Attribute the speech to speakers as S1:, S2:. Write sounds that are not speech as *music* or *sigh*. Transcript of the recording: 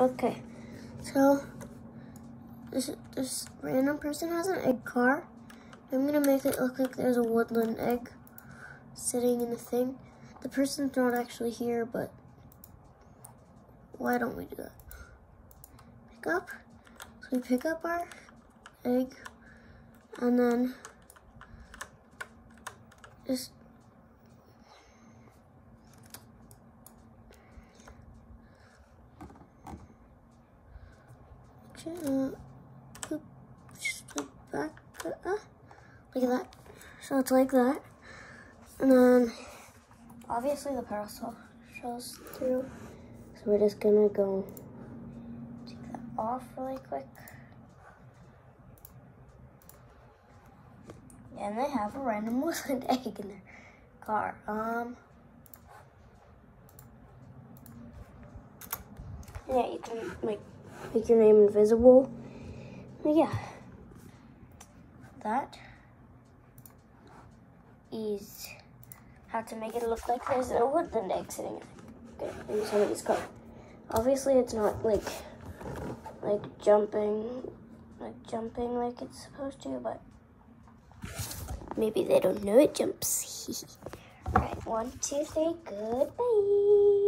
S1: Okay, so this this random person has an egg car. I'm gonna make it look like there's a woodland egg sitting in the thing. The person's not actually here, but why don't we do that? Pick up. So we pick up our egg and then just uh, just back uh, like that. So it's like that. And then obviously the parasol shows through. So we're just gonna go take that off really quick. And they have a random *laughs* woodland egg in their car. Um Yeah, you can like make your name invisible. But yeah. That is how to make it look like there's a egg sitting in it. Okay, in somebody's. Obviously it's not like like jumping like jumping like it's supposed to, but maybe they don't know it jumps. *laughs* Alright, one, two, three, goodbye.